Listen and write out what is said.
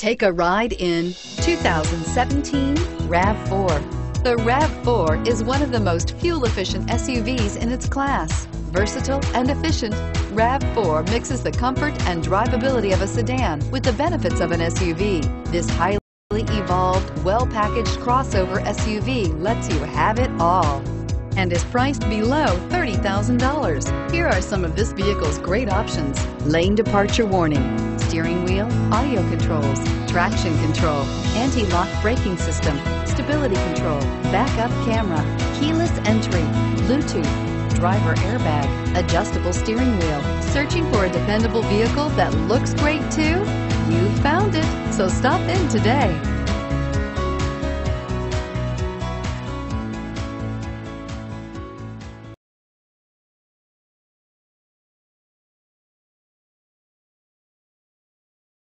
Take a ride in 2017 RAV4. The RAV4 is one of the most fuel-efficient SUVs in its class. Versatile and efficient, RAV4 mixes the comfort and drivability of a sedan with the benefits of an SUV. This highly evolved, well-packaged crossover SUV lets you have it all and is priced below $30,000. Here are some of this vehicle's great options. Lane departure warning, steering wheel, audio controls, traction control, anti-lock braking system, stability control, backup camera, keyless entry, Bluetooth, driver airbag, adjustable steering wheel. Searching for a dependable vehicle that looks great too? You found it, so stop in today.